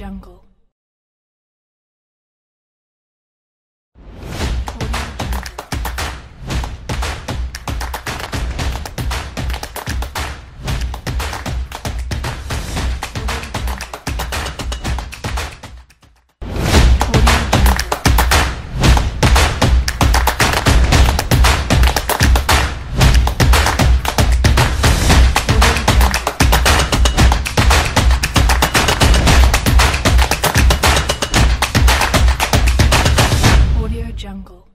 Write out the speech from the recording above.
jungle. jungle.